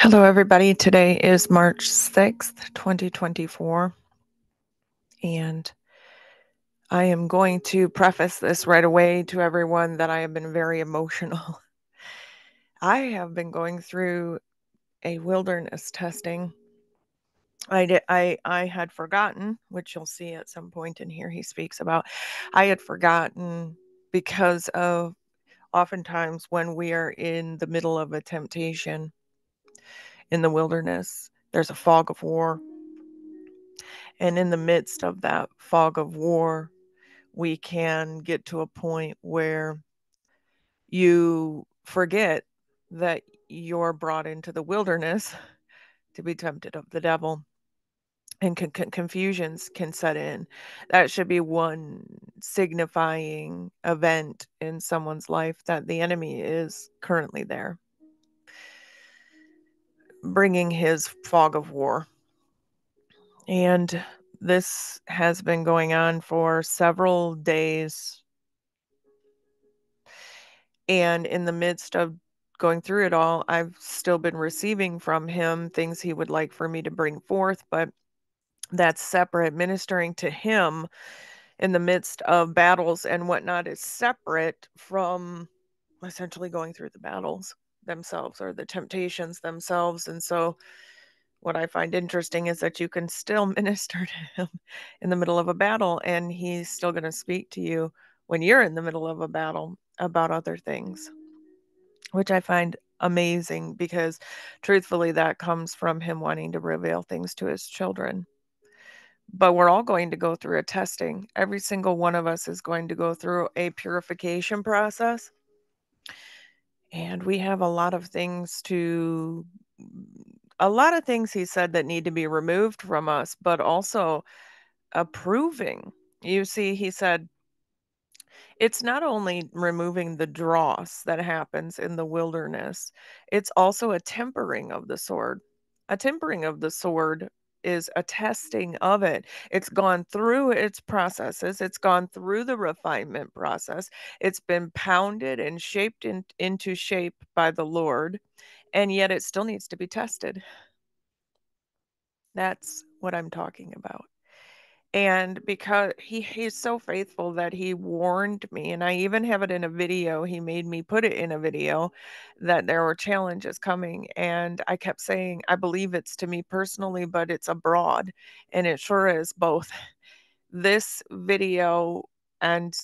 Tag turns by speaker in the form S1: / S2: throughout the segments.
S1: Hello, everybody. Today is March 6th, 2024. And I am going to preface this right away to everyone that I have been very emotional. I have been going through a wilderness testing. I did I I had forgotten, which you'll see at some point in here he speaks about. I had forgotten because of oftentimes when we are in the middle of a temptation in the wilderness. There's a fog of war. And in the midst of that fog of war, we can get to a point where you forget that you're brought into the wilderness to be tempted of the devil and con- con- confusions can set in. That should be one signifying event in someone's life that the enemy is currently there bringing his fog of war. And this has been going on for several days. And in the midst of going through it all, I've still been receiving from him things he would like for me to bring forth, but that's separate. Ministering to him in the midst of battles and whatnot is separate from essentially going through the battles themselves or the temptations themselves. And so, what I find interesting is that you can still minister to him in the middle of a battle, and he's still going to speak to you when you're in the middle of a battle about other things, which I find amazing because truthfully, that comes from him wanting to reveal things to his children. But we're all going to go through a testing. Every single one of us is going to go through a purification process and we have a lot of things to mm, a lot of things he said that need to be removed from us, but also approving. You see, he said, it's not only removing the dross that happens in the wilderness, it's also a tempering of the sword. A tempering of the sword is a testing of it. It's gone through its processes, it's gone through the refinement process, it's been pounded and shaped in, into shape by the Lord, and yet it still needs to be tested. That's what I'm talking about and because he he's so faithful that he warned me and i even have it in a video he made me put it in a video that there were challenges coming and i kept saying i believe it's to me personally but it's abroad and it sure is both. This video and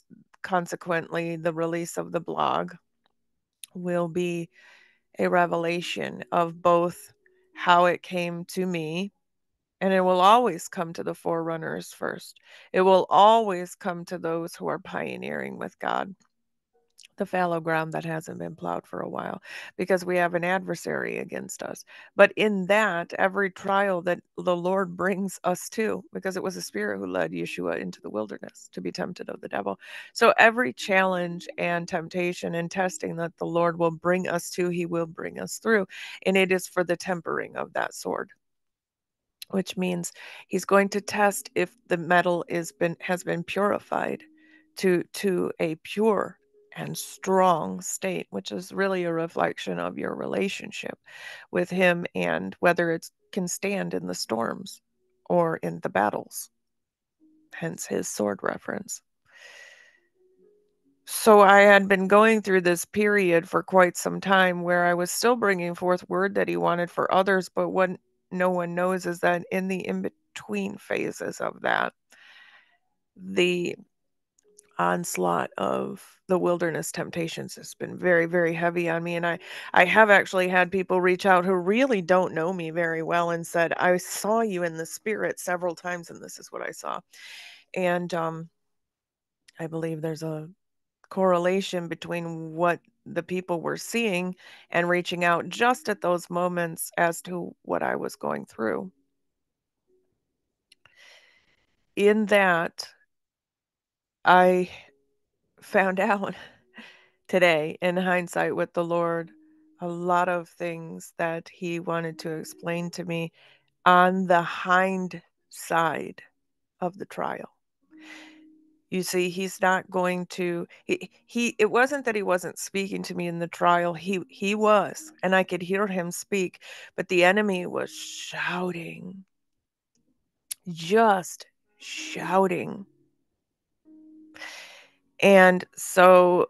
S1: consequently the release of the blog will be a revelation of both how it came to me and it will always come to the forerunners first. It will always come to those who are pioneering with God, the fallow ground that hasn't been plowed for a while, because we have an adversary against us. But in that, every trial that the Lord brings us to, because it was a spirit who led Yeshua into the wilderness to be tempted of the devil. So every challenge and temptation and testing that the Lord will bring us to, he will bring us through. And it is for the tempering of that sword which means he's going to test if the metal is been has been purified to to a pure and strong state which is really a reflection of your relationship with him and whether it can stand in the storms or in the battles. Hence his sword reference. So I had been going through this period for quite some time where I was still bringing forth word that he wanted for others, but what no one knows is that in the in between phases of that, the onslaught of the wilderness temptations has been very very heavy on me. And i i have actually had people reach out who really don't know me very well and said i saw you in the spirit several times and this is what i saw. And um i believe there's a correlation between what the people were seeing and reaching out just at those moments as to what I was going through. In that, I found out today, in hindsight, with the Lord, a lot of things that He wanted to explain to me on the hind side of the trial. You see, he's not going to he he it wasn't that he wasn't speaking to me in the trial, he he was, and I could hear him speak, but the enemy was shouting. Just shouting. And so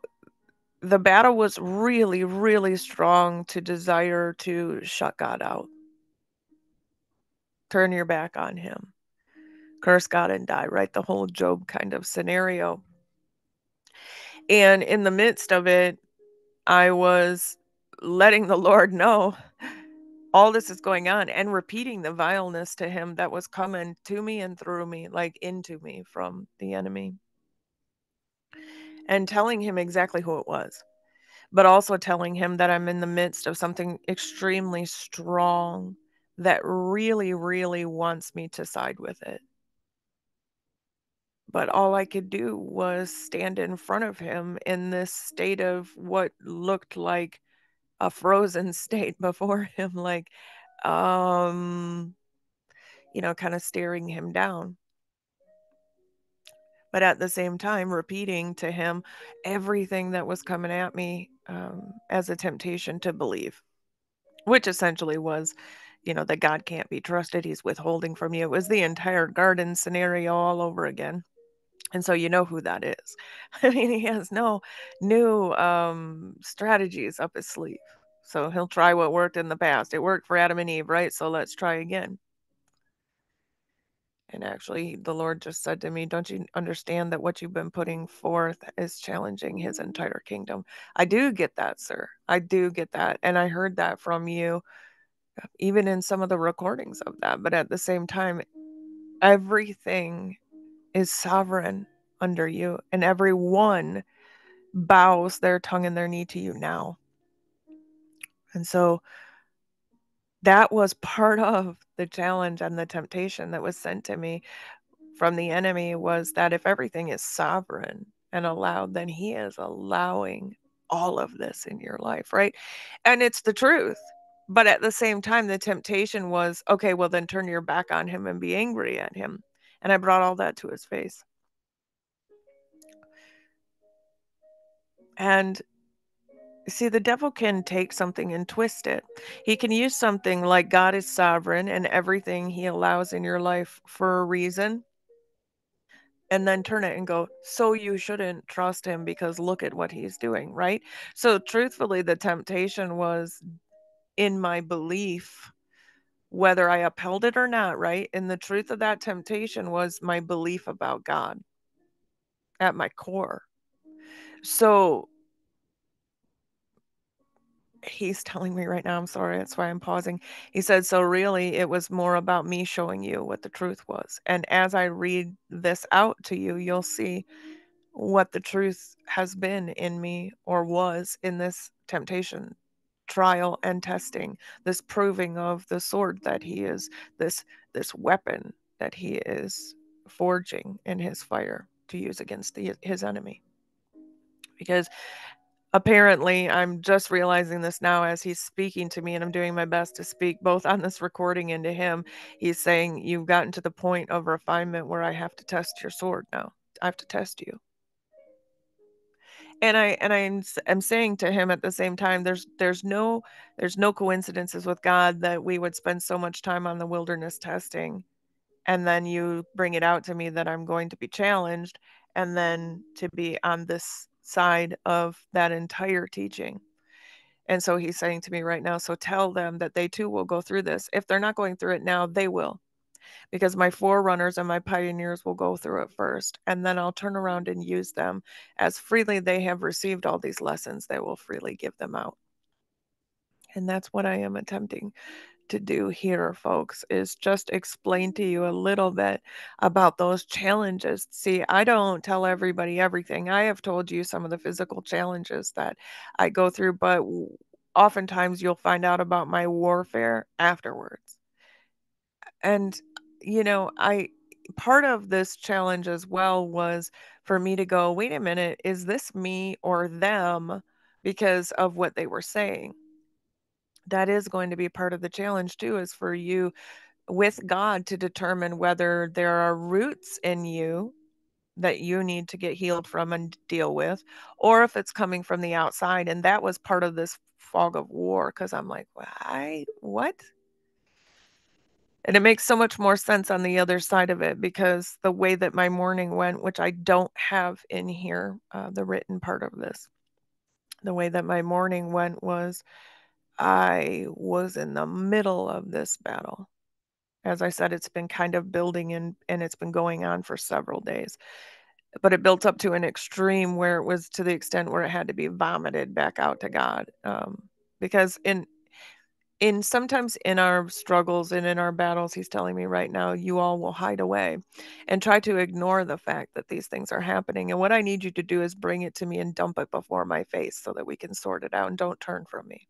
S1: the battle was really, really strong to desire to shut God out. Turn your back on him. Curse God and die, right? The whole Job kind of scenario. And in the midst of it, I was letting the Lord know all this is going on and repeating the vileness to him that was coming to me and through me, like into me from the enemy. And telling him exactly who it was, but also telling him that I'm in the midst of something extremely strong that really, really wants me to side with it. But all I could do was stand in front of him in this state of what looked like a frozen state before him, like, um, you know, kind of staring him down. But at the same time, repeating to him everything that was coming at me um, as a temptation to believe, which essentially was, you know, that God can't be trusted. He's withholding from you. It was the entire garden scenario all over again. And so you know who that is. I mean, he has no new um, strategies up his sleeve. So he'll try what worked in the past. It worked for Adam and Eve, right? So let's try again. And actually, the Lord just said to me, Don't you understand that what you've been putting forth is challenging his entire kingdom? I do get that, sir. I do get that. And I heard that from you, even in some of the recordings of that. But at the same time, everything is sovereign under you, and everyone bows their tongue and their knee to you now. And so that was part of the challenge and the temptation that was sent to me from the enemy was that if everything is sovereign and allowed, then he is allowing all of this in your life, right? And it's the truth. But at the same time, the temptation was okay, well, then turn your back on him and be angry at him. And I brought all that to his face. And see, the devil can take something and twist it. He can use something like God is sovereign and everything he allows in your life for a reason. And then turn it and go, so you shouldn't trust him because look at what he's doing, right? So, truthfully, the temptation was in my belief, whether I upheld it or not, right? And the truth of that temptation was my belief about God at my core. So, he's telling me right now, I'm sorry, that's why I'm pausing. He said, So really, it was more about me showing you what the truth was. And as I read this out to you, you'll see what the truth has been in me or was in this temptation trial and testing this proving of the sword that he is this this weapon that he is forging in his fire to use against the, his enemy. Because apparently i'm just realizing this now as he's speaking to me and i'm doing my best to speak both on this recording and to him. He's saying you've gotten to the point of refinement where i have to test your sword now. I have to test you and i and i'm i'm saying to him at the same time there's there's no there's no coincidences with god that we would spend so much time on the wilderness testing and then you bring it out to me that i'm going to be challenged and then to be on this side of that entire teaching. And so he's saying to me right now, so tell them that they too will go through this. If they're not going through it now, they will. Because my forerunners and my pioneers will go through it first. And then I'll turn around and use them as freely they have received all these lessons, they will freely give them out. And that's what I am attempting to do here, folks, is just explain to you a little bit about those challenges. See, I don't tell everybody everything. I have told you some of the physical challenges that I go through, but oftentimes you'll find out about my warfare afterwards. And, you know, I part of this challenge as well was for me to go, wait a minute, is this me or them because of what they were saying? that is going to be part of the challenge too is for you with God to determine whether there are roots in you that you need to get healed from and deal with, or if it's coming from the outside. And that was part of this fog of war because I'm like, why? What? And it makes so much more sense on the other side of it because the way that my morning went, which I don't have in here, uh, the written part of this, the way that my morning went was I was in the middle of this battle. As I said, it's been kind of building and, and it's been going on for several days. But it built up to an extreme where it was to the extent where it had to be vomited back out to God. Um, because in in sometimes in our struggles and in our battles, he's telling me right now, you all will hide away and try to ignore the fact that these things are happening. And what I need you to do is bring it to me and dump it before my face so that we can sort it out and don't turn from me.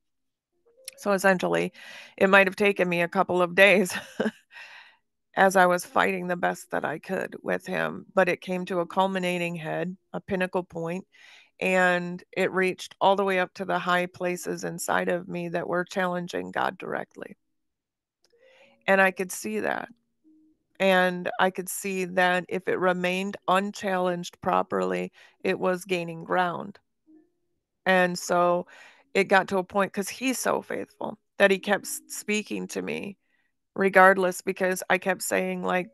S1: So essentially, it might have taken me a couple of days as I was fighting the best that I could with him, but it came to a culminating head, a pinnacle point, and it reached all the way up to the high places inside of me that were challenging God directly. And I could see that. And I could see that if it remained unchallenged properly, it was gaining ground. And so it got to a point because he's so faithful that he kept speaking to me regardless because I kept saying, like,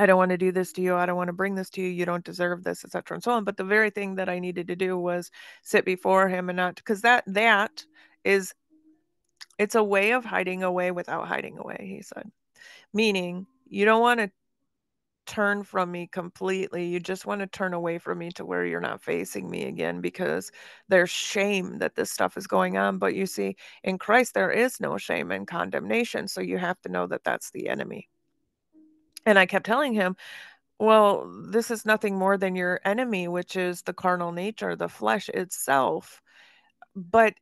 S1: I don't want to do this to you. I don't want to bring this to you. You don't deserve this, etc. and so on. But the very thing that I needed to do was sit before him and not because that that is it's a way of hiding away without hiding away, he said. Meaning you don't want to turn from me completely. You just want to turn away from me to where you're not facing me again because there's shame that this stuff is going on. But you see, in Christ, there is no shame and condemnation. So you have to know that that's the enemy. And I kept telling him, well, this is nothing more than your enemy, which is the carnal nature, the flesh itself. But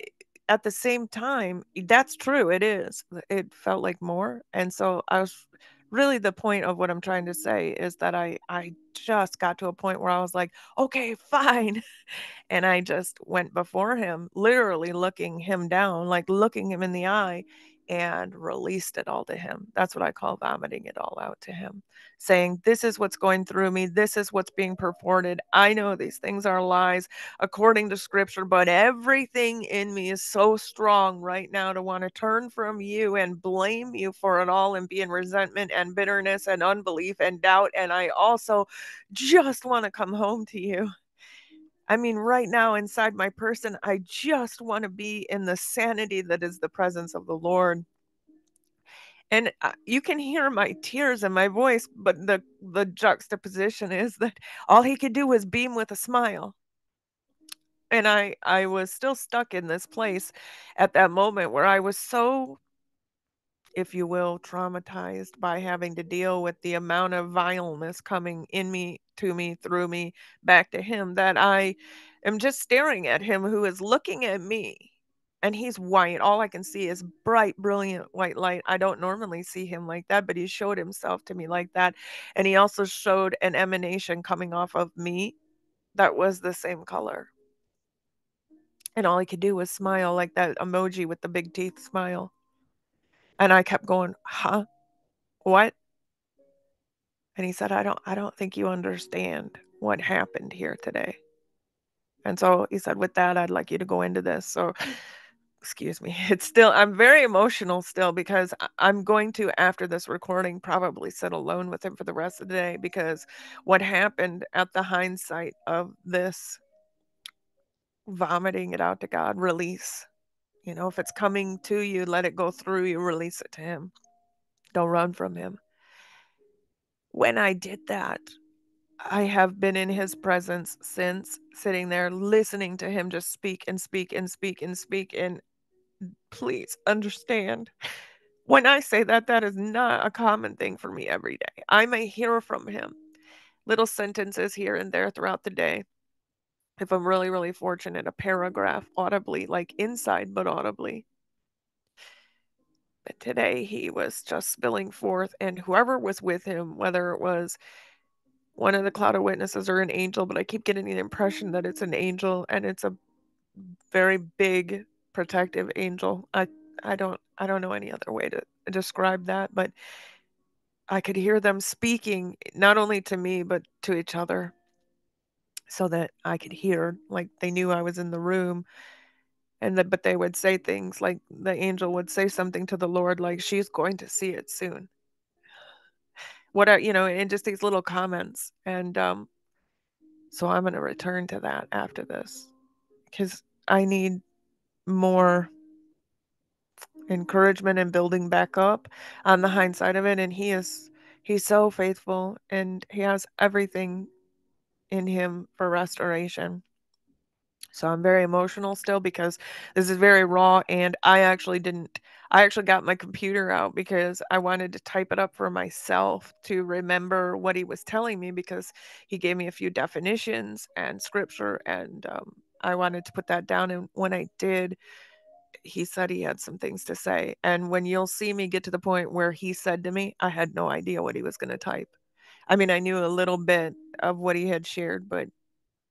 S1: at the same time, that's true. It is. It felt like more. And so I was really the point of what I'm trying to say is that I I just got to a point where I was like, okay, fine. And I just went before him, literally looking him down, like looking him in the eye and released it all to him. That's what I call vomiting it all out to him, saying, This is what's going through me. This is what's being purported. I know these things are lies according to scripture, but everything in me is so strong right now to want to turn from you and blame you for it all and be in resentment and bitterness and unbelief and doubt. And I also just want to come home to you. I mean, right now inside my person, I just want to be in the sanity that is the presence of the Lord. And uh, you can hear my tears in my voice, but the the juxtaposition is that all he could do was beam with a smile. And I I was still stuck in this place at that moment where I was so if you will, traumatized by having to deal with the amount of vileness coming in me, to me, through me, back to him, that I am just staring at him who is looking at me. And he's white. All I can see is bright, brilliant white light. I don't normally see him like that, but he showed himself to me like that. And he also showed an emanation coming off of me that was the same color. And all he could do was smile like that emoji with the big teeth smile. And I kept going, "Huh? What?" And he said, "I don't I don't think you understand what happened here today." And so he said, "With that, I'd like you to go into this." So excuse me. It's still I'm very emotional still because I'm going to after this recording probably sit alone with him for the rest of the day because what happened at the hindsight of this vomiting it out to God, release you know, if it's coming to you, let it go through you, release it to Him. Don't run from Him. When I did that, I have been in His presence since, sitting there listening to Him just speak and speak and speak and speak. And please understand when I say that, that is not a common thing for me every day. I may hear from Him little sentences here and there throughout the day if I'm really, really fortunate, a paragraph audibly, like inside, but audibly. But today he was just spilling forth, and whoever was with him, whether it was one of the cloud of witnesses or an angel, but I keep getting the impression that it's an angel and it's a very big protective angel. I I don't I don't know any other way to describe that, but I could hear them speaking not only to me, but to each other so that I could hear, like they knew I was in the room. And that, but they would say things like the angel would say something to the Lord, like, she's going to see it soon. What are, you know, and just these little comments. And um, so I'm going to return to that after this because I need more encouragement and building back up on the hindsight of it. And he is, he's so faithful and he has everything in him for restoration. So I'm very emotional still because this is very raw and I actually didn't I actually got my computer out because I wanted to type it up for myself to remember what he was telling me because he gave me a few definitions and scripture and um, I wanted to put that down and when I did he said he had some things to say and when you'll see me get to the point where he said to me I had no idea what he was going to type. I mean I knew a little bit of what he had shared but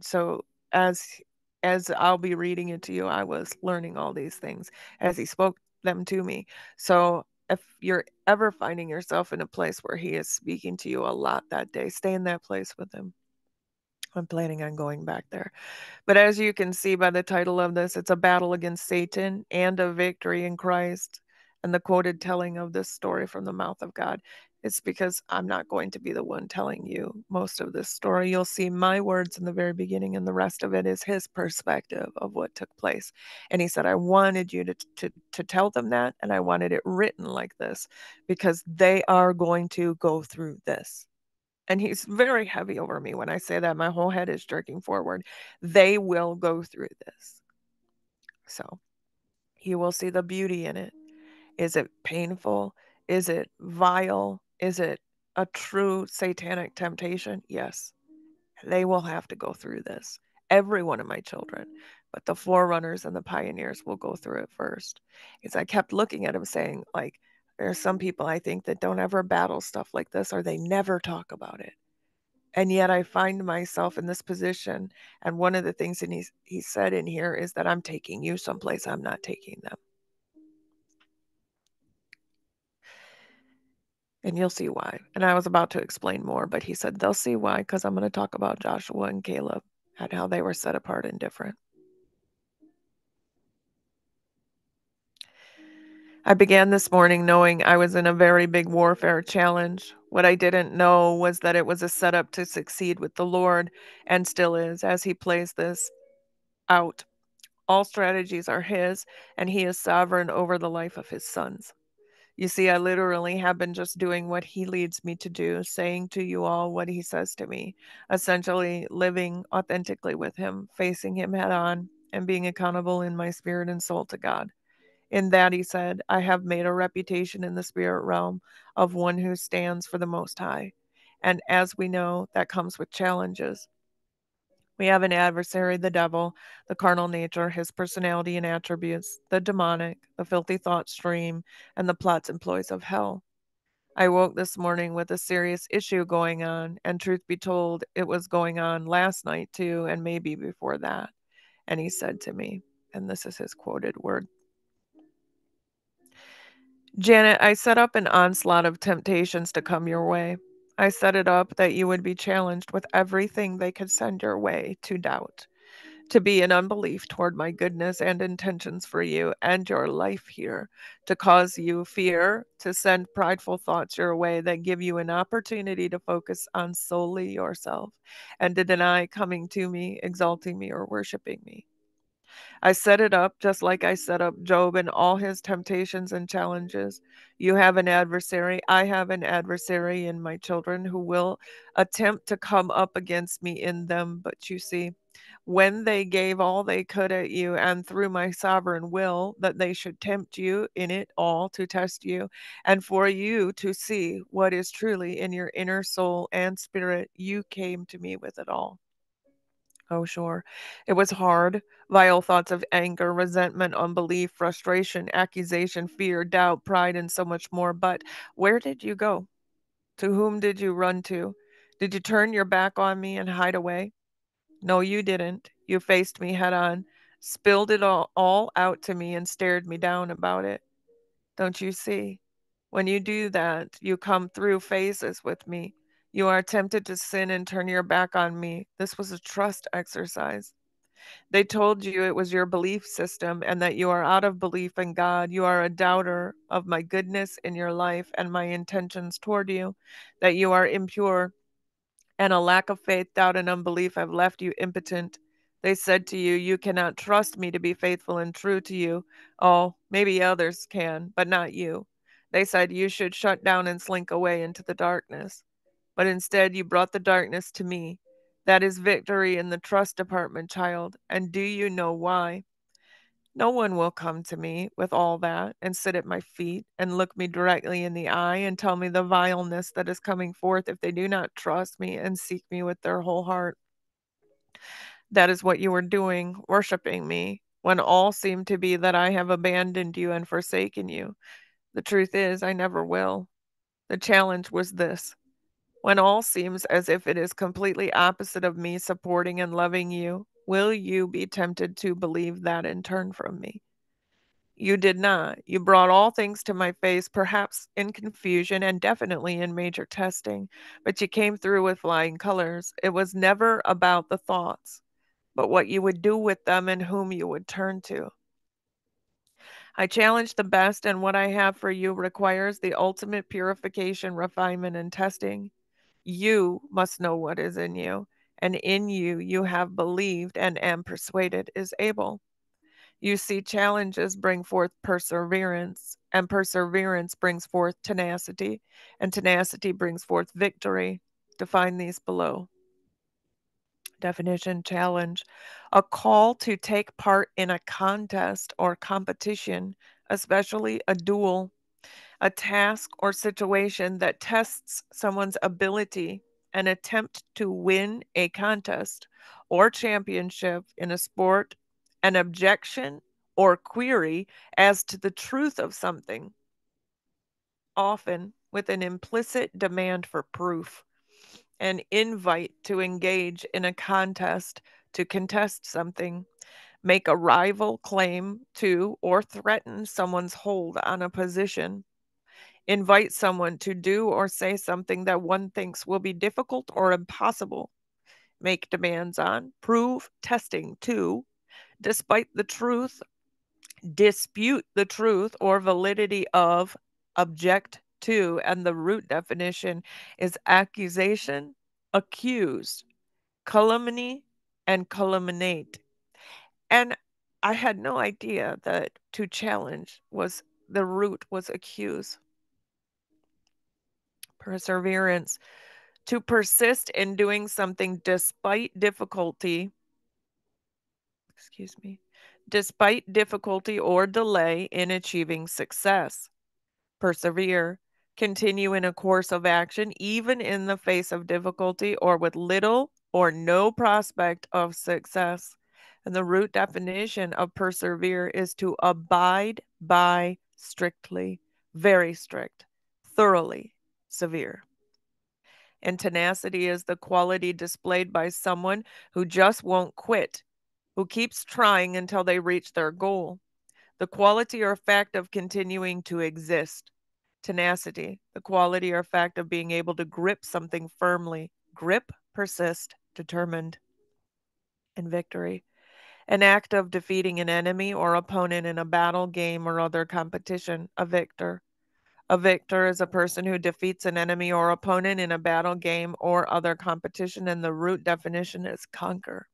S1: so as as I'll be reading it to you, I was learning all these things as he spoke them to me. So if you're ever finding yourself in a place where he is speaking to you a lot that day, stay in that place with him. I'm planning on going back there. But as you can see by the title of this, it's a battle against Satan and a victory in Christ. And the quoted telling of this story from the mouth of God. It's because I'm not going to be the one telling you most of this story. You'll see my words in the very beginning, and the rest of it is his perspective of what took place. And he said, I wanted you to, to, to tell them that, and I wanted it written like this because they are going to go through this. And he's very heavy over me when I say that. My whole head is jerking forward. They will go through this. So you will see the beauty in it. Is it painful? Is it vile? Is it a true satanic temptation? Yes. They will have to go through this. Every one of my children, but the forerunners and the pioneers will go through it first. Because I kept looking at him saying, like, there are some people I think that don't ever battle stuff like this or they never talk about it. And yet I find myself in this position. And one of the things that he's, he said in here is that I'm taking you someplace I'm not taking them. And you'll see why. And I was about to explain more, but he said they'll see why because I'm going to talk about Joshua and Caleb and how they were set apart and different. I began this morning knowing I was in a very big warfare challenge. What I didn't know was that it was a setup to succeed with the Lord and still is as He plays this out. All strategies are His, and He is sovereign over the life of His sons. You see, I literally have been just doing what he leads me to do, saying to you all what he says to me, essentially living authentically with him, facing him head on, and being accountable in my spirit and soul to God. In that, he said, I have made a reputation in the spirit realm of one who stands for the Most High. And as we know, that comes with challenges. We have an adversary, the devil, the carnal nature, his personality and attributes, the demonic, the filthy thought stream, and the plots and ploys of hell. I woke this morning with a serious issue going on, and truth be told, it was going on last night too, and maybe before that. And he said to me, and this is his quoted word Janet, I set up an onslaught of temptations to come your way. I set it up that you would be challenged with everything they could send your way to doubt, to be in unbelief toward my goodness and intentions for you and your life here, to cause you fear, to send prideful thoughts your way that give you an opportunity to focus on solely yourself and to deny coming to me, exalting me, or worshiping me. I set it up just like I set up Job and all his temptations and challenges. You have an adversary. I have an adversary in my children who will attempt to come up against me in them. But you see, when they gave all they could at you and through my sovereign will that they should tempt you in it all to test you and for you to see what is truly in your inner soul and spirit, you came to me with it all. Oh, sure. It was hard. Vile thoughts of anger, resentment, unbelief, frustration, accusation, fear, doubt, pride, and so much more. But where did you go? To whom did you run to? Did you turn your back on me and hide away? No, you didn't. You faced me head on, spilled it all, all out to me, and stared me down about it. Don't you see? When you do that, you come through phases with me. You are tempted to sin and turn your back on me. This was a trust exercise. They told you it was your belief system and that you are out of belief in God. You are a doubter of my goodness in your life and my intentions toward you, that you are impure, and a lack of faith, doubt, and unbelief have left you impotent. They said to you, You cannot trust me to be faithful and true to you. Oh, maybe others can, but not you. They said you should shut down and slink away into the darkness. But instead, you brought the darkness to me. That is victory in the trust department, child. And do you know why? No one will come to me with all that and sit at my feet and look me directly in the eye and tell me the vileness that is coming forth if they do not trust me and seek me with their whole heart. That is what you were doing, worshiping me, when all seemed to be that I have abandoned you and forsaken you. The truth is, I never will. The challenge was this when all seems as if it is completely opposite of me supporting and loving you, will you be tempted to believe that and turn from me? You did not. You brought all things to my face, perhaps in confusion and definitely in major testing, but you came through with flying colors. It was never about the thoughts, but what you would do with them and whom you would turn to. I challenge the best, and what I have for you requires the ultimate purification, refinement, and testing. You must know what is in you, and in you you have believed and am persuaded is able. You see, challenges bring forth perseverance, and perseverance brings forth tenacity, and tenacity brings forth victory. Define these below. Definition challenge a call to take part in a contest or competition, especially a duel, a task or situation that tests someone's ability, an attempt to win a contest or championship in a sport, an objection or query as to the truth of something, often with an implicit demand for proof an invite to engage in a contest to contest something, make a rival claim to or threaten someone's hold on a position, invite someone to do or say something that one thinks will be difficult or impossible, make demands on, prove testing to, despite the truth, dispute the truth or validity of, object to, and the root definition is accusation, accuse, calumny, and calumniate. And I had no idea that to challenge was the root was accuse. Perseverance. To persist in doing something despite difficulty. Excuse me. Despite difficulty or delay in achieving success. Persevere. Continue in a course of action, even in the face of difficulty or with little or no prospect of success. And the root definition of persevere is to abide by strictly, very strict, thoroughly severe. And tenacity is the quality displayed by someone who just won't quit, who keeps trying until they reach their goal. The quality or fact of continuing to exist. Tenacity, the quality or fact of being able to grip something firmly. Grip, persist, determined. And victory, an act of defeating an enemy or opponent in a battle, game, or other competition. A victor. A victor is a person who defeats an enemy or opponent in a battle, game, or other competition, and the root definition is conquer.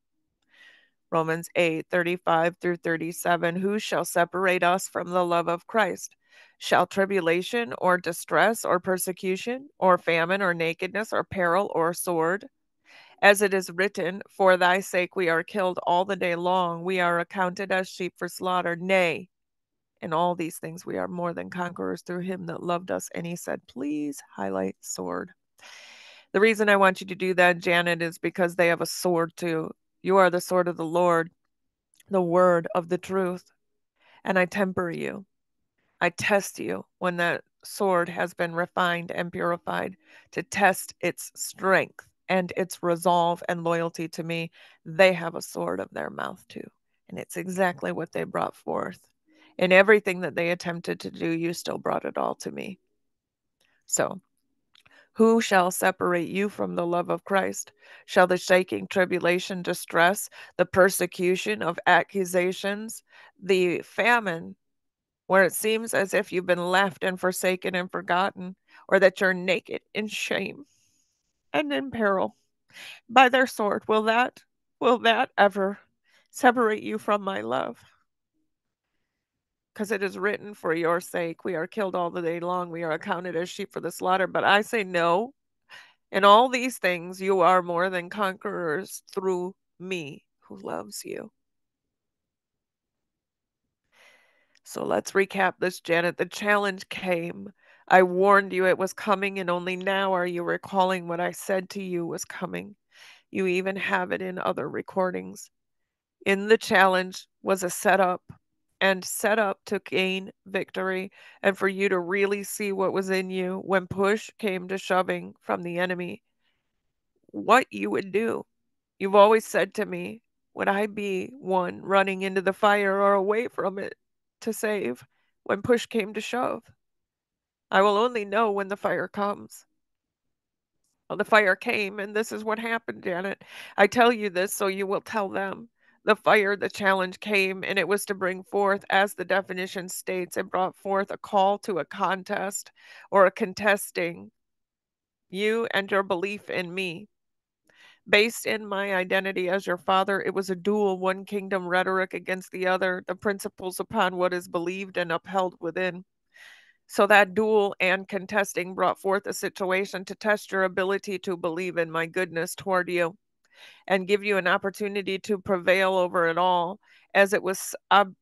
S1: Romans 8 35 through 37. Who shall separate us from the love of Christ? Shall tribulation or distress or persecution or famine or nakedness or peril or sword? As it is written, For thy sake we are killed all the day long, we are accounted as sheep for slaughter. Nay, in all these things we are more than conquerors through him that loved us. And he said, Please highlight sword. The reason I want you to do that, Janet, is because they have a sword too. You are the sword of the Lord, the word of the truth. And I temper you. I test you when that sword has been refined and purified to test its strength and its resolve and loyalty to me. They have a sword of their mouth too. And it's exactly what they brought forth. In everything that they attempted to do, you still brought it all to me. So, who shall separate you from the love of Christ? Shall the shaking, tribulation, distress, the persecution of accusations, the famine, where it seems as if you've been left and forsaken and forgotten, or that you're naked in shame and in peril by their sword, will that, will that ever separate you from my love? Because it is written for your sake. We are killed all the day long. We are accounted as sheep for the slaughter. But I say no. In all these things, you are more than conquerors through me who loves you. So let's recap this, Janet. The challenge came. I warned you it was coming, and only now are you recalling what I said to you was coming. You even have it in other recordings. In the challenge was a setup and set up to gain victory and for you to really see what was in you when push came to shoving from the enemy, what you would do. You've always said to me, would I be one running into the fire or away from it to save when push came to shove? I will only know when the fire comes. Well, the fire came, and this is what happened, Janet. I tell you this so you will tell them the fire, the challenge came, and it was to bring forth, as the definition states, it brought forth a call to a contest or a contesting you and your belief in me. Based in my identity as your father, it was a duel one kingdom rhetoric against the other, the principles upon what is believed and upheld within. So that duel and contesting brought forth a situation to test your ability to believe in my goodness toward you and give you an opportunity to prevail over it all as it was ob-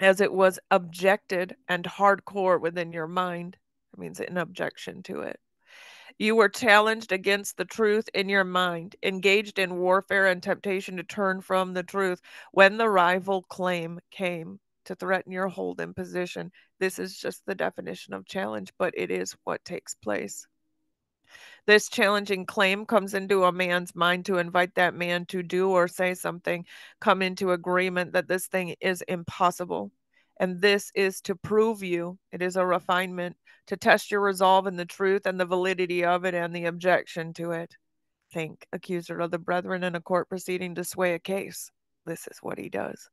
S1: as it was objected and hardcore within your mind. It means an objection to it. You were challenged against the truth in your mind engaged in warfare and temptation to turn from the truth. When the rival claim came to threaten your hold and position this is just the definition of challenge but it is what takes place this challenging claim comes into a man's mind to invite that man to do or say something, come into agreement that this thing is impossible. And this is to prove you, it is a refinement, to test your resolve in the truth and the validity of it and the objection to it. Think, accuser of the brethren in a court proceeding to sway a case. This is what he does.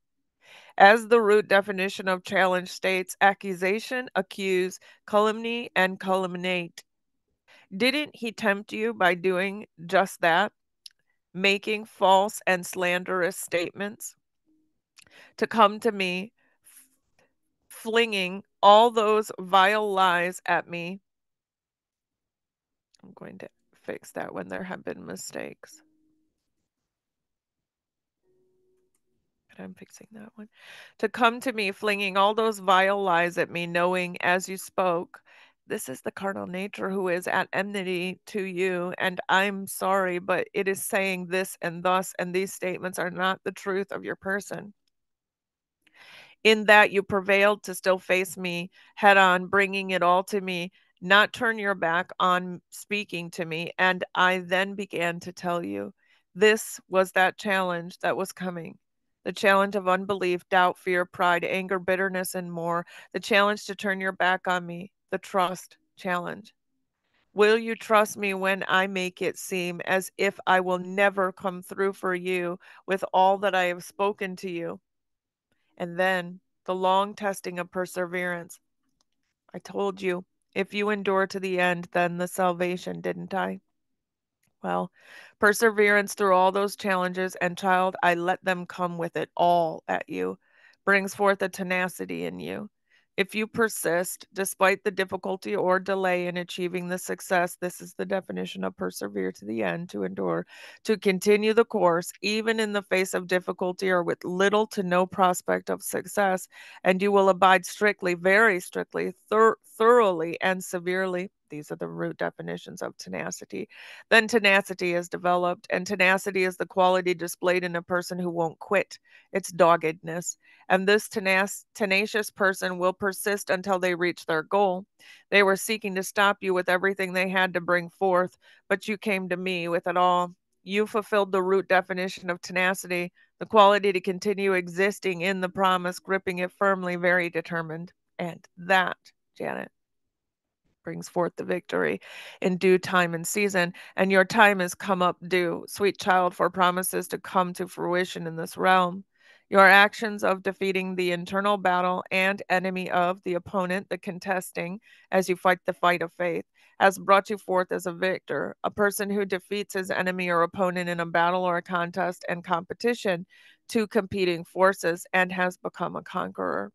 S1: As the root definition of challenge states, accusation, accuse, calumny, and calumniate didn't he tempt you by doing just that? Making false and slanderous statements? To come to me, flinging all those vile lies at me. I'm going to fix that when there have been mistakes. I'm fixing that one. To come to me, flinging all those vile lies at me, knowing as you spoke this is the carnal nature who is at enmity to you, and I'm sorry, but it is saying this and thus, and these statements are not the truth of your person. In that you prevailed to still face me head on, bringing it all to me, not turn your back on speaking to me. And I then began to tell you this was that challenge that was coming the challenge of unbelief, doubt, fear, pride, anger, bitterness, and more, the challenge to turn your back on me, the trust challenge. Will you trust me when I make it seem as if I will never come through for you with all that I have spoken to you? And then the long testing of perseverance. I told you, if you endure to the end, then the salvation, didn't I? Well, perseverance through all those challenges, and child, I let them come with it all at you, brings forth a tenacity in you. If you persist, despite the difficulty or delay in achieving the success, this is the definition of persevere to the end, to endure, to continue the course, even in the face of difficulty or with little to no prospect of success, and you will abide strictly, very strictly, thir- thoroughly, and severely. These are the root definitions of tenacity. Then tenacity is developed, and tenacity is the quality displayed in a person who won't quit. It's doggedness and this tenacious, tenacious person will persist until they reach their goal. They were seeking to stop you with everything they had to bring forth, but you came to me with it all. You fulfilled the root definition of tenacity, the quality to continue existing in the promise, gripping it firmly, very determined. And that, Janet, brings forth the victory in due time and season. And your time has come up due, sweet child, for promises to come to fruition in this realm. Your actions of defeating the internal battle and enemy of the opponent, the contesting, as you fight the fight of faith, has brought you forth as a victor, a person who defeats his enemy or opponent in a battle or a contest and competition to competing forces and has become a conqueror.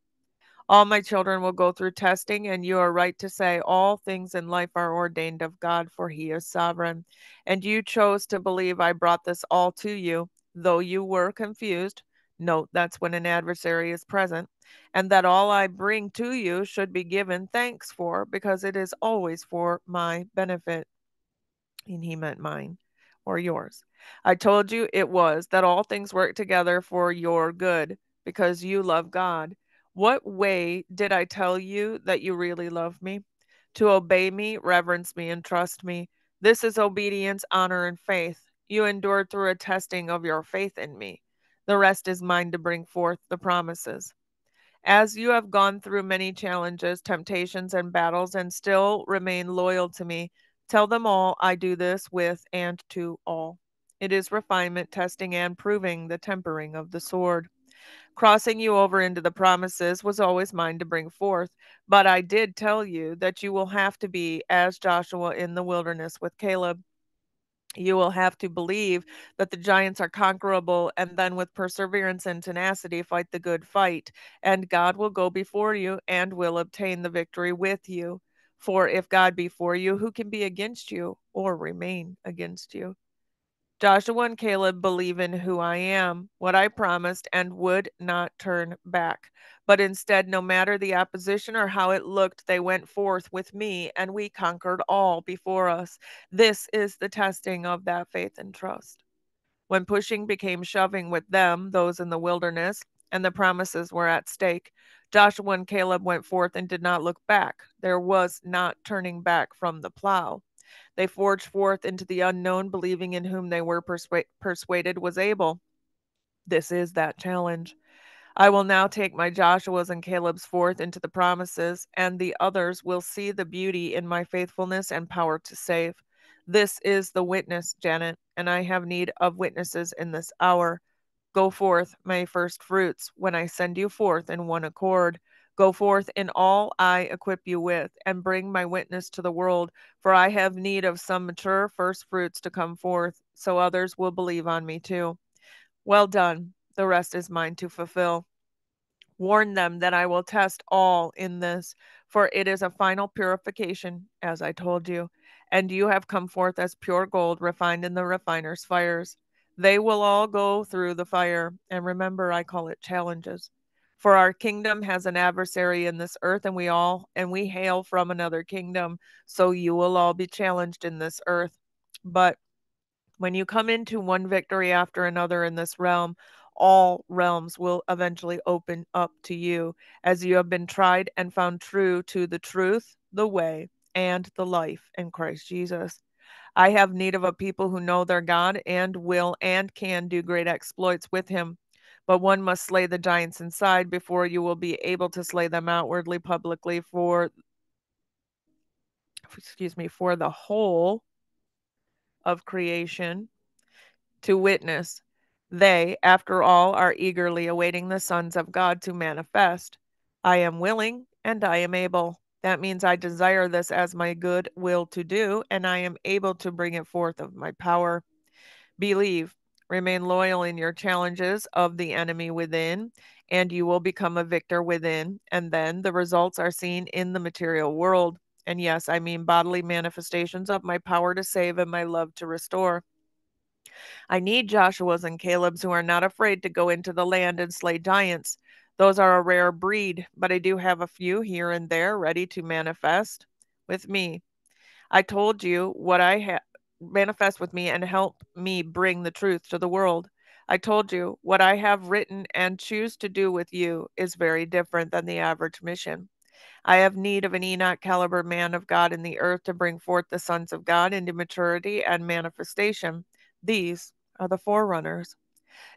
S1: All my children will go through testing, and you are right to say all things in life are ordained of God, for He is sovereign. And you chose to believe I brought this all to you, though you were confused. Note that's when an adversary is present, and that all I bring to you should be given thanks for, because it is always for my benefit. And he meant mine or yours. I told you it was that all things work together for your good, because you love God what way did I tell you that you really love me? To obey me, reverence me, and trust me. This is obedience, honor, and faith. You endured through a testing of your faith in me. The rest is mine to bring forth the promises. As you have gone through many challenges, temptations, and battles, and still remain loyal to me, tell them all I do this with and to all. It is refinement, testing, and proving the tempering of the sword. Crossing you over into the promises was always mine to bring forth, but I did tell you that you will have to be as Joshua in the wilderness with Caleb. You will have to believe that the giants are conquerable and then, with perseverance and tenacity, fight the good fight. And God will go before you and will obtain the victory with you. For if God be for you, who can be against you or remain against you? Joshua and Caleb believe in who I am, what I promised, and would not turn back. But instead, no matter the opposition or how it looked, they went forth with me, and we conquered all before us. This is the testing of that faith and trust. When pushing became shoving with them, those in the wilderness, and the promises were at stake, Joshua and Caleb went forth and did not look back. There was not turning back from the plow. They forged forth into the unknown, believing in whom they were persua- persuaded was able. This is that challenge. I will now take my Joshua's and Caleb's forth into the promises, and the others will see the beauty in my faithfulness and power to save. This is the witness, Janet, and I have need of witnesses in this hour. Go forth, my first fruits, when I send you forth in one accord. Go forth in all I equip you with, and bring my witness to the world, for I have need of some mature first fruits to come forth, so others will believe on me too. Well done, the rest is mine to fulfill. Warn them that I will test all in this, for it is a final purification, as I told you, and you have come forth as pure gold refined in the refiner's fires. They will all go through the fire, and remember, I call it challenges. For our kingdom has an adversary in this earth, and we all and we hail from another kingdom. So you will all be challenged in this earth. But when you come into one victory after another in this realm, all realms will eventually open up to you as you have been tried and found true to the truth, the way, and the life in Christ Jesus. I have need of a people who know their God and will and can do great exploits with him but one must slay the giants inside before you will be able to slay them outwardly publicly for excuse me for the whole of creation to witness. They after all are eagerly awaiting the sons of god to manifest. I am willing and i am able. That means i desire this as my good will to do and i am able to bring it forth of my power. Believe Remain loyal in your challenges of the enemy within, and you will become a victor within. And then the results are seen in the material world. And yes, I mean bodily manifestations of my power to save and my love to restore. I need Joshua's and Caleb's who are not afraid to go into the land and slay giants. Those are a rare breed, but I do have a few here and there ready to manifest with me. I told you what I had manifest with me and help me bring the truth to the world. I told you, what I have written and choose to do with you is very different than the average mission. I have need of an Enoch caliber man of God in the earth to bring forth the sons of God into maturity and manifestation. These are the forerunners.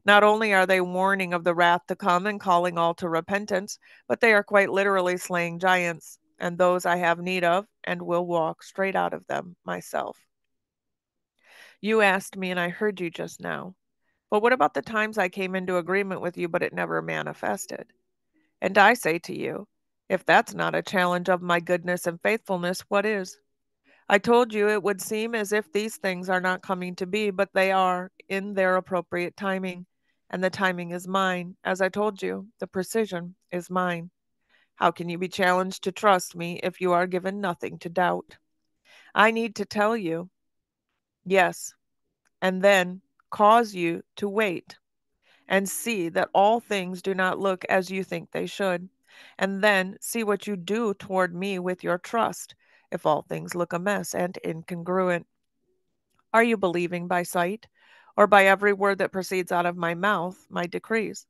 S1: Not only are they warning of the wrath to come and calling all to repentance, but they are quite literally slaying giants. and those I have need of, and will walk straight out of them myself. You asked me, and I heard you just now. But what about the times I came into agreement with you, but it never manifested? And I say to you, if that's not a challenge of my goodness and faithfulness, what is? I told you it would seem as if these things are not coming to be, but they are in their appropriate timing. And the timing is mine. As I told you, the precision is mine. How can you be challenged to trust me if you are given nothing to doubt? I need to tell you, yes, and then cause you to wait and see that all things do not look as you think they should, and then see what you do toward me with your trust if all things look amiss and incongruent. Are you believing by sight, or by every word that proceeds out of my mouth, my decrees?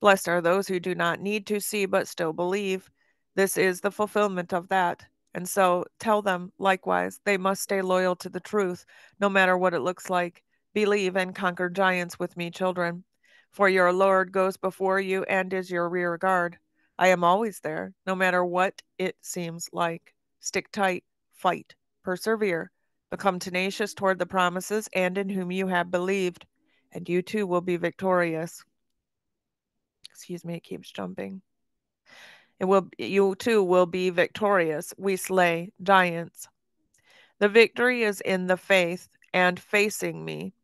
S1: Blessed are those who do not need to see but still believe. This is the fulfillment of that. And so tell them likewise, they must stay loyal to the truth, no matter what it looks like. Believe and conquer giants with me, children. For your Lord goes before you and is your rear guard. I am always there, no matter what it seems like. Stick tight, fight, persevere, become tenacious toward the promises and in whom you have believed, and you too will be victorious excuse me, it keeps jumping. It will you too will be victorious. We slay giants. The victory is in the faith and facing me.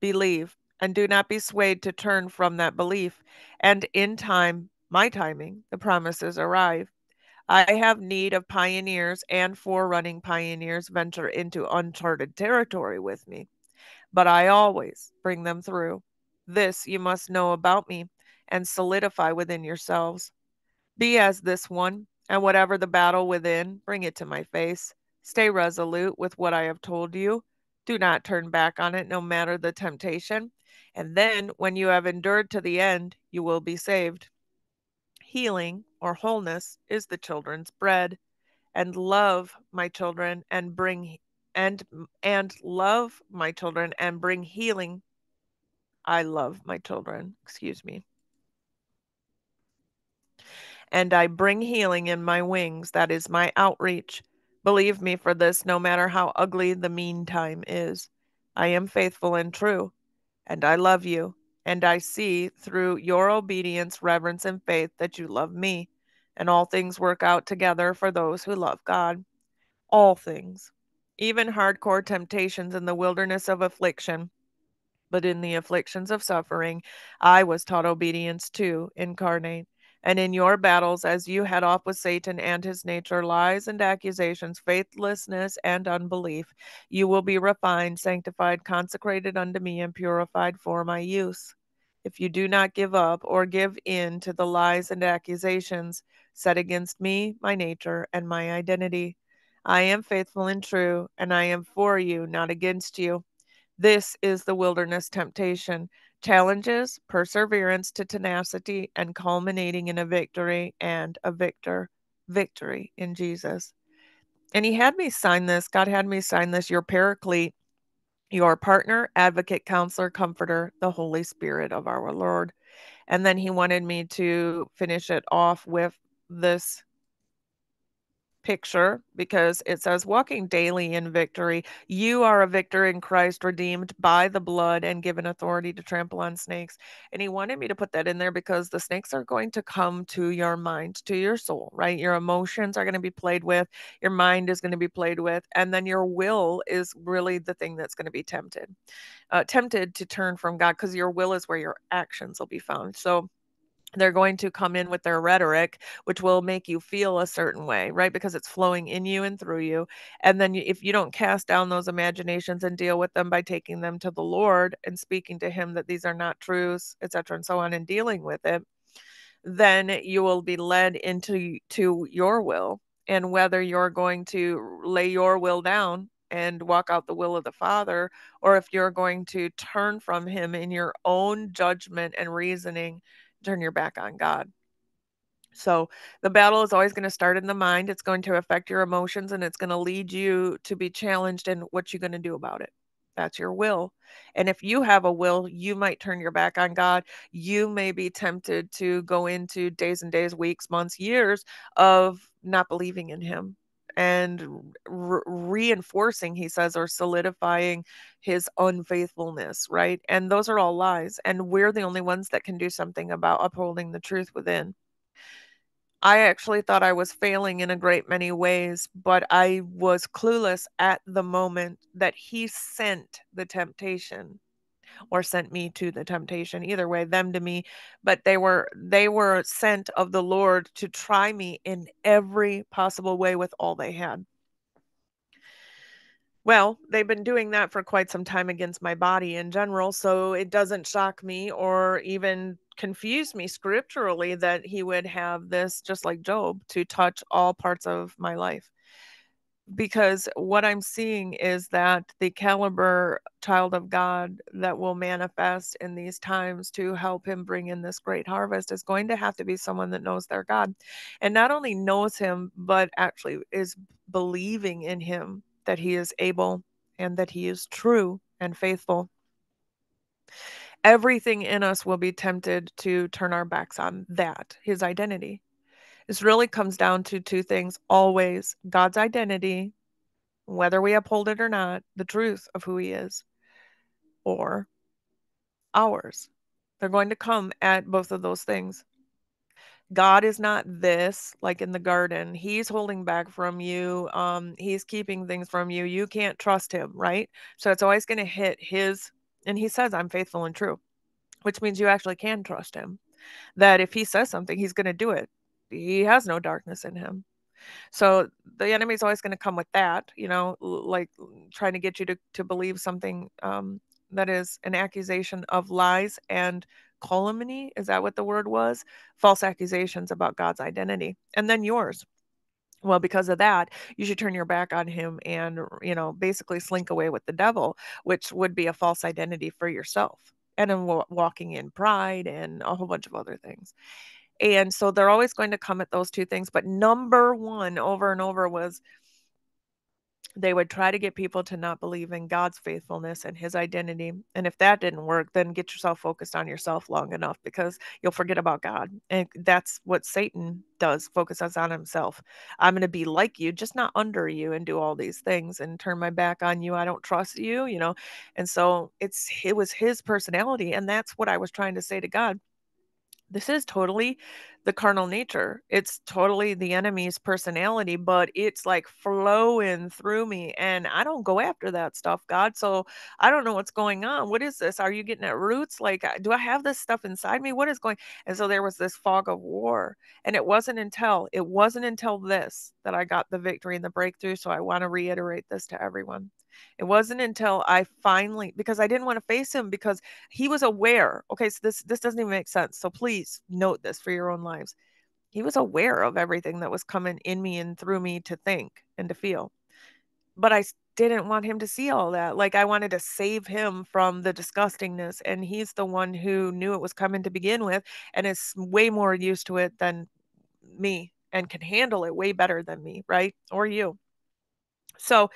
S1: Believe and do not be swayed to turn from that belief. And in time, my timing, the promises arrive. I have need of pioneers and forerunning pioneers venture into uncharted territory with me, but I always bring them through. This you must know about me and solidify within yourselves. Be as this one, and whatever the battle within, bring it to my face. Stay resolute with what I have told you. Do not turn back on it, no matter the temptation. And then, when you have endured to the end, you will be saved. Healing or wholeness is the children's bread. And love, my children, and bring and and love my children and bring healing. I love my children, excuse me and I bring healing in my wings. That is my outreach. Believe me for this, no matter how ugly the meantime is. I am faithful and true, and I love you, and I see through your obedience, reverence, and faith that you love me, and all things work out together for those who love God. All things, even hardcore temptations in the wilderness of affliction. But in the afflictions of suffering, I was taught obedience too, incarnate and in your battles as you head off with Satan and his nature, lies and accusations, faithlessness and unbelief, you will be refined, sanctified, consecrated unto me, and purified for my use. If you do not give up or give in to the lies and accusations set against me, my nature, and my identity, I am faithful and true, and I am for you, not against you. This is the wilderness temptation challenges, perseverance to tenacity, and culminating in a victory and a victor victory in Jesus. And he had me sign this. God had me sign this. Your paraclete, your partner, advocate, counselor, comforter, the Holy Spirit of our Lord. And then he wanted me to finish it off with this picture because it says walking daily in victory. You are a victor in Christ, redeemed by the blood and given authority to trample on snakes. And he wanted me to put that in there because the snakes are going to come to your mind, to your soul, right? Your emotions are going to be played with, your mind is going to be played with, and then your will is really the thing that's going to be tempted. Uh, tempted to turn from God because your will is where your actions will be found. So they're going to come in with their rhetoric which will make you feel a certain way right? Because it's flowing in you and through you. And then if you don't cast down those imaginations and deal with them by taking them to the lord and speaking to him that these are not truths etc and so on and dealing with it then you will be led into to your will. And whether you're going to lay your will down and walk out the will of the Father, or if you're going to turn from Him in your own judgment and reasoning turn your back on God. So the battle is always going to start in the mind. It's going to affect your emotions and it's going to lead you to be challenged in what you're going to do about it. That's your will. And if you have a will, you might turn your back on God. You may be tempted to go into days and days, weeks, months, years of not believing in him and re- reinforcing, he says, or solidifying his unfaithfulness, right? And those are all lies. And we're the only ones that can do something about upholding the truth within. I actually thought I was failing in a great many ways, but I was clueless at the moment that he sent the temptation or sent me to the temptation either way them to me but they were they were sent of the lord to try me in every possible way with all they had. Well they've been doing that for quite some time against my body in general so it doesn't shock me or even confuse me scripturally that he would have this just like Job to touch all parts of my life because what I'm seeing is that the caliber child of God that will manifest in these times to help him bring in this great harvest is going to have to be someone that knows their God and not only knows him, but actually is believing in him that he is able and that he is true and faithful. Everything in us will be tempted to turn our backs on that, his identity. This really comes down to two things always God's identity, whether we uphold it or not, the truth of who He is, or ours. They're going to come at both of those things. God is not this like in the garden. He's holding back from you. Um, he's keeping things from you. You can't trust him, right? So it's always going to hit his and he says, I'm faithful and true, which means you actually can trust him. That if he says something, he's going to do it he has no darkness in him. So the enemy is always going to come with that, you know, like trying to get you to, to believe something um, that is an accusation of lies and calumny. Is that what the word was? False accusations about God's identity and then yours. Well, because of that, you should turn your back on him and, you know, basically slink away with the devil, which would be a false identity for yourself. And then walking in pride and a whole bunch of other things. And so they're always going to come at those two things. But number one over and over was they would try to get people to not believe in God's faithfulness and his identity. And if that didn't work, then get yourself focused on yourself long enough because you'll forget about God. And that's what Satan does, focuses on himself. I'm going to be like you, just not under you and do all these things and turn my back on you. I don't trust you, you know. And so it's it was his personality and that's what I was trying to say to God this is totally the carnal nature. It's totally the enemy's personality, but it's like flowing through me. And I don't go after that stuff, God. So I don't know what's going on. What is this? Are you getting at roots? Like, do I have this stuff inside me? What is going? And so there was this fog of war. And it wasn't until it wasn't until this that I got the victory and the breakthrough. So I want to reiterate this to everyone. It wasn't until I finally because I didn't want to face him because he was aware. Okay, so this this doesn't even make sense. So please note this for your own lives. He was aware of everything that was coming in me and through me to think and to feel. But I didn't want him to see all that. Like I wanted to save him from the disgustingness and he's the one who knew it was coming to begin with and is way more used to it than me and can handle it way better than me, right? Or you. So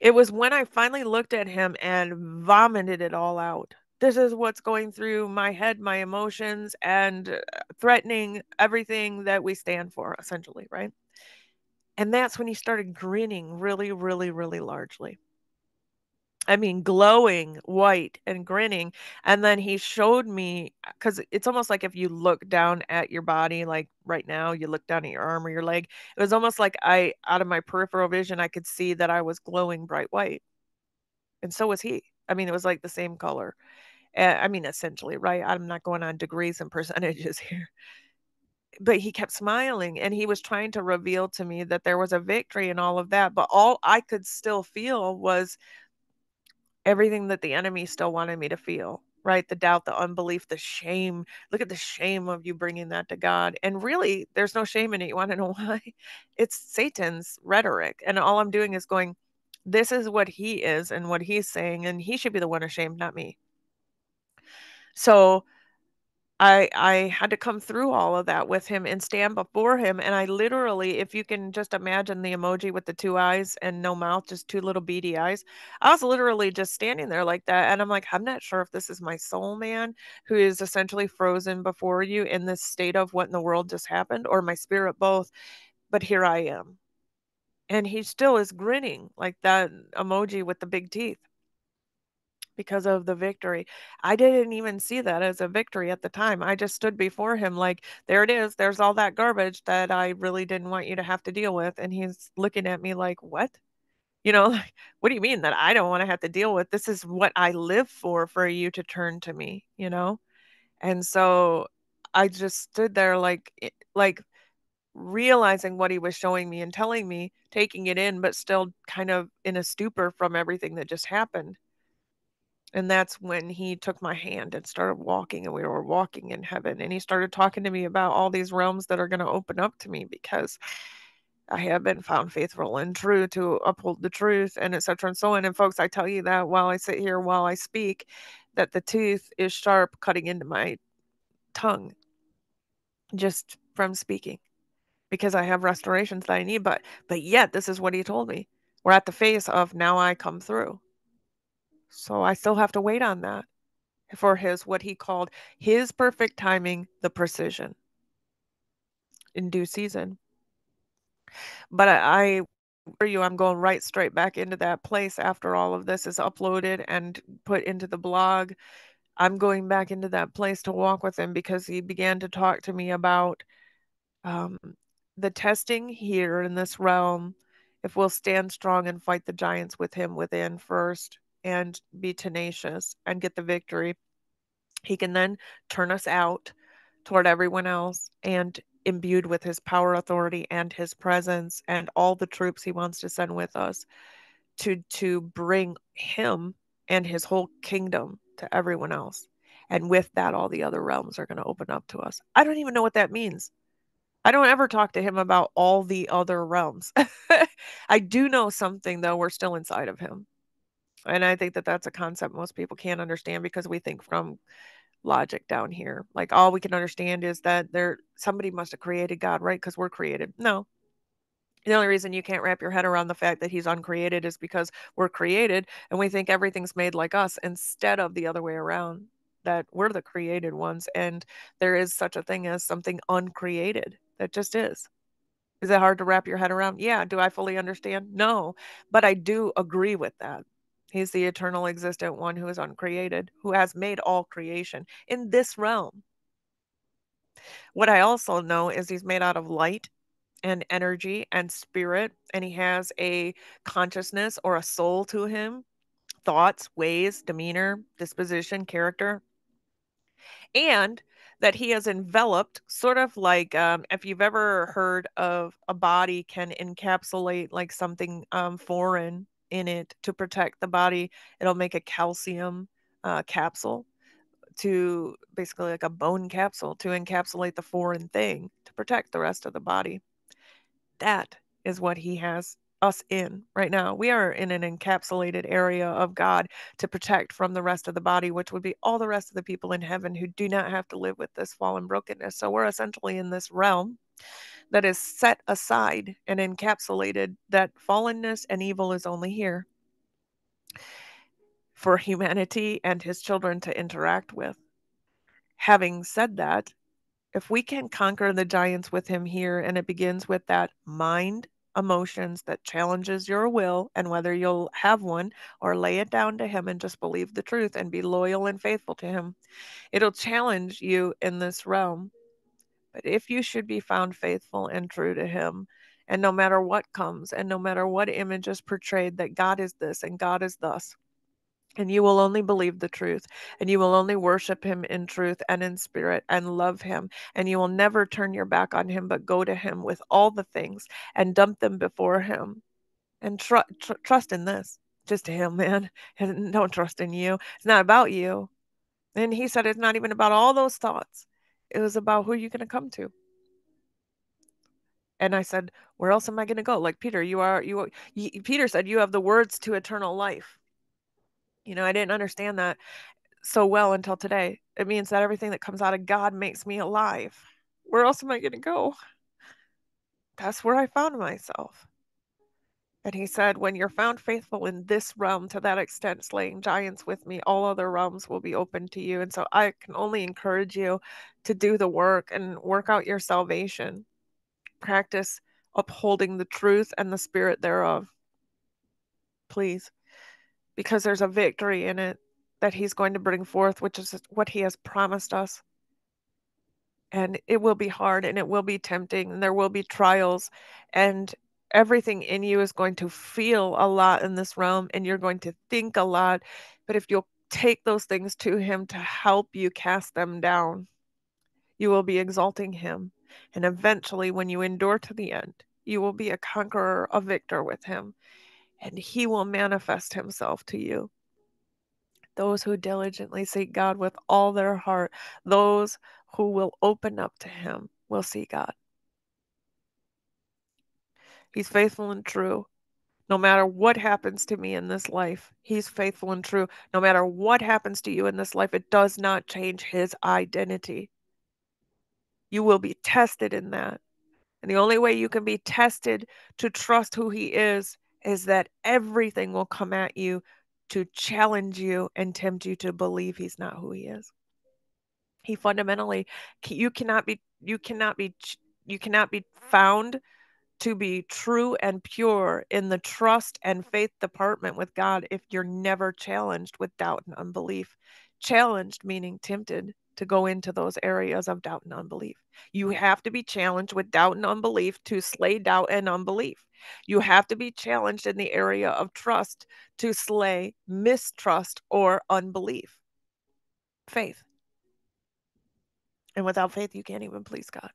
S1: it was when I finally looked at him and vomited it all out. This is what's going through my head, my emotions, and uh, threatening everything that we stand for, essentially, right? And that's when he started grinning really, really, really largely. I mean, glowing white and grinning. And then he showed me because it's almost like if you look down at your body, like right now, you look down at your arm or your leg, it was almost like I, out of my peripheral vision, I could see that I was glowing bright white. And so was he. I mean, it was like the same color. I mean, essentially, right? I'm not going on degrees and percentages here. But he kept smiling and he was trying to reveal to me that there was a victory and all of that. But all I could still feel was everything that the enemy still wanted me to feel right? The doubt the unbelief the shame. Look at the shame of you bringing that to god. And really there's no shame in it. You want to know why? It's satan's rhetoric. And all i'm doing is going this is what he is and what he's saying and he should be the one ashamed not me. So I I had to come through all of that with him and stand before him and I literally if you can just imagine the emoji with the two eyes and no mouth just two little beady eyes I was literally just standing there like that and I'm like I'm not sure if this is my soul man who is essentially frozen before you in this state of what in the world just happened or my spirit both but here I am. And he still is grinning like that emoji with the big teeth because of the victory. I didn't even see that as a victory at the time. I just stood before him like, there it is. There's all that garbage that I really didn't want you to have to deal with. And he's looking at me like, what? You know, like, what do you mean that I don't want to have to deal with? This is what I live for, for you to turn to me, you know? And so I just stood there like, eh, like realizing what he was showing me and telling me, taking it in, but still kind of in a stupor from everything that just happened. And that's when he took my hand and started walking, and we were walking in heaven. And he started talking to me about all these realms that are going to open up to me because I have been found faithful and true to uphold the truth, and etc. and so on. And folks, I tell you that while I sit here, while I speak, that the tooth is sharp cutting into my tongue just from speaking because I have restorations that I need. But but yet this is what he told me. We're at the face of now I come through. So I still have to wait on that for his what he called his perfect timing, the precision in due season. But I, for you, I'm going right straight back into that place after all of this is uploaded and put into the blog. I'm going back into that place to walk with him because he began to talk to me about um, the testing here in this realm. If we'll stand strong and fight the giants with him within first, and be tenacious and get the victory. He can then turn us out toward everyone else and imbued with his power, authority, and his presence and all the troops he wants to send with us to to bring him and his whole kingdom to everyone else. And with that, all the other realms are going to open up to us. I don't even know what that means. I don't ever talk to him about all the other realms. I do know something, though, we're still inside of him. And I think that that's a concept most people can't understand because we think from logic down here. Like all we can understand is that there somebody must have created God, right? Because we're created. No. The only reason you can't wrap your head around the fact that he's uncreated is because we're created and we think everything's made like us instead of the other way around that we're the created ones and there is such a thing as something uncreated that just is. Is it hard to wrap your head around? Yeah. Do I fully understand? No. But I do agree with that. He's the eternal existent one who is uncreated, who has made all creation in this realm. What I also know is he's made out of light and energy and spirit, and he has a consciousness or a soul to him thoughts, ways, demeanor, disposition, character. And that he has enveloped, sort of like um, if you've ever heard of a body can encapsulate like something um, foreign in it to protect the body. It'll make a calcium uh, capsule to basically like a bone capsule to encapsulate the foreign thing to protect the rest of the body. That is what he has us in right now. We are in an encapsulated area of God to protect from the rest of the body, which would be all the rest of the people in heaven who do not have to live with this fallen brokenness. So we're essentially in this realm that is set aside and encapsulated that fallenness and evil is only here for humanity and his children to interact with. Having said that, if we can conquer the giants with him here, and it begins with that mind emotions that challenges your will and whether you'll have one or lay it down to him and just believe the truth and be loyal and faithful to him, it'll challenge you in this realm but if you should be found faithful and true to Him, and no matter what comes, and no matter what image is portrayed, that God is this and God is thus, and you will only believe the truth, and you will only worship Him in truth and in spirit and love Him, and you will never turn your back on Him, but go to Him with all the things and dump them before Him. And tr- tr- trust in this, just Him, man. And don't trust in you. It's not about you. And He said it's not even about all those thoughts. It was about who are you going to come to? And I said, where else am I going to go? Like Peter, you are you, you Peter said you have the words to eternal life. You know, I didn't understand that so well until today. It means that everything that comes out of God makes me alive. Where else am I going to go? That's where I found myself. And he said, When you're found faithful in this realm to that extent, slaying giants with me, all other realms will be open to you. And so I can only encourage you to do the work and work out your salvation. Practice upholding the truth and the spirit thereof. Please, because there's a victory in it that He's going to bring forth, which is what He has promised us. And it will be hard and it will be tempting and there will be trials and everything in you is going to feel a lot in this realm and you're going to think a lot. But if you'll take those things to Him to help you cast them down, you will be exalting Him. And eventually, when you endure to the end, you will be a conqueror, a victor with Him, and He will manifest Himself to you. Those who diligently seek God with all their heart, those who will open up to Him, will see God. He's faithful and true. No matter what happens to me in this life, He's faithful and true. No matter what happens to you in this life, it does not change His identity. You will be tested in that. And the only way you can be tested to trust who He is is that everything will come at you to challenge you and tempt you to believe He's not who He is. He fundamentally, you cannot be, you cannot be, you cannot be found to be true and pure in the trust and faith department with God if you're never challenged with doubt and unbelief. Challenged meaning tempted to go into those areas of doubt and unbelief. You have to be challenged with doubt and unbelief to slay doubt and unbelief. You have to be challenged in the area of trust to slay mistrust or unbelief. Faith. And without faith, you can't even please God.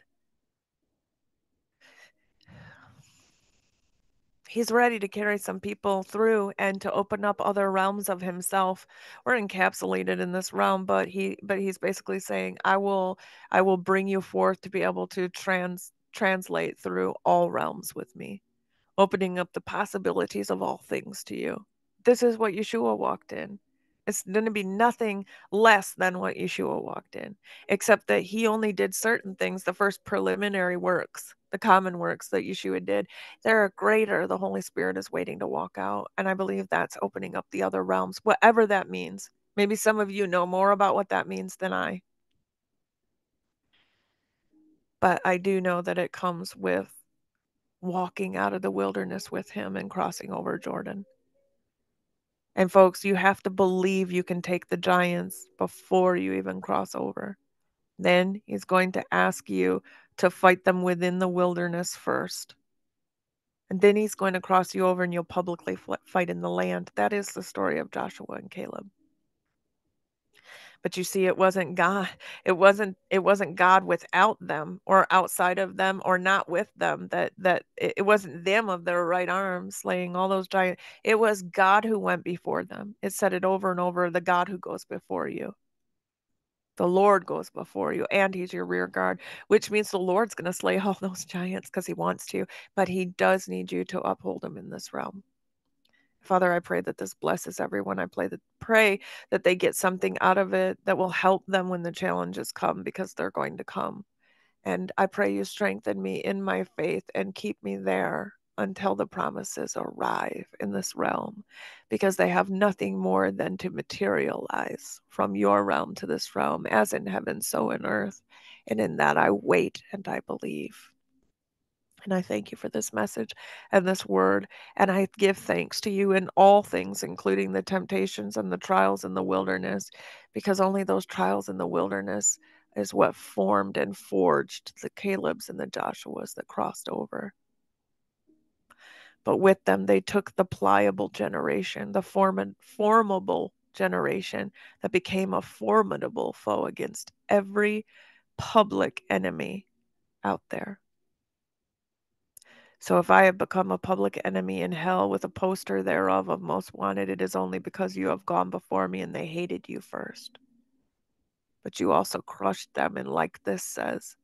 S1: He's ready to carry some people through and to open up other realms of himself. We're encapsulated in this realm, but he but he's basically saying, I will I will bring you forth to be able to trans translate through all realms with me, opening up the possibilities of all things to you. This is what Yeshua walked in. It's going to be nothing less than what Yeshua walked in, except that he only did certain things, the first preliminary works, the common works that Yeshua did. They're greater. The Holy Spirit is waiting to walk out. And I believe that's opening up the other realms, whatever that means. Maybe some of you know more about what that means than I. But I do know that it comes with walking out of the wilderness with him and crossing over Jordan. And folks, you have to believe you can take the giants before you even cross over. Then he's going to ask you to fight them within the wilderness first. And then he's going to cross you over and you'll publicly fight in the land. That is the story of Joshua and Caleb but you see it wasn't god it wasn't it wasn't god without them or outside of them or not with them that that it, wasn't them of their right arm slaying all those giants it was god who went before them it said it over and over the god who goes before you the Lord goes before you and he's your rear guard, which means the Lord's going to slay all those giants because he wants to, but he does need you to uphold him in this realm. Father, I pray that this blesses everyone. I pray that pray that they get something out of it that will help them when the challenges come because they're going to come. And I pray you strengthen me in my faith and keep me there until the promises arrive in this realm because they have nothing more than to materialize from your realm to this realm, as in heaven, so in earth. And in that I wait and I believe. And I thank you for this message and this word. And I give thanks to you in all things, including the temptations and the trials in the wilderness, because only those trials in the wilderness is what formed and forged the Calebs and the Joshuas that crossed over. But with them, they took the pliable generation, the form- formable generation that became a formidable foe against every public enemy out there. So if I have become a public enemy in hell with a poster thereof of most wanted, it is only because you have gone before me and they hated you first. But you also crushed them, and like this says,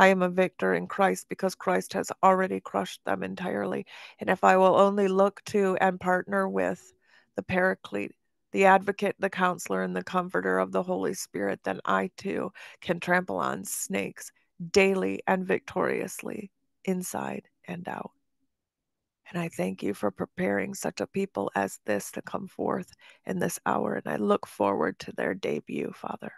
S1: I am a victor in Christ because Christ has already crushed them entirely. And if I will only look to and partner with the Paraclete, the advocate, the counselor, and the comforter of the Holy Spirit, then I too can trample on snakes daily and victoriously inside and out. And I thank you for preparing such a people as this to come forth in this hour. And I look forward to their debut, Father.